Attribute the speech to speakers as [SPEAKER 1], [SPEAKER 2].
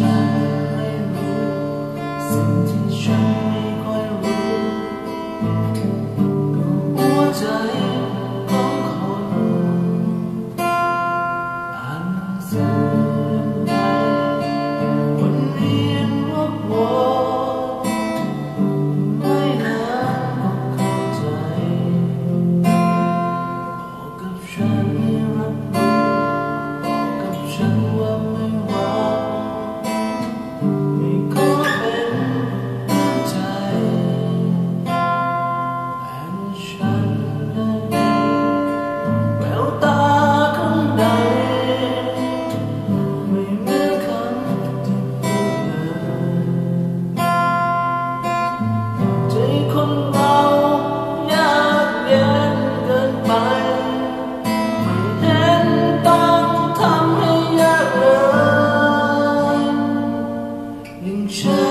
[SPEAKER 1] shine. 云遮。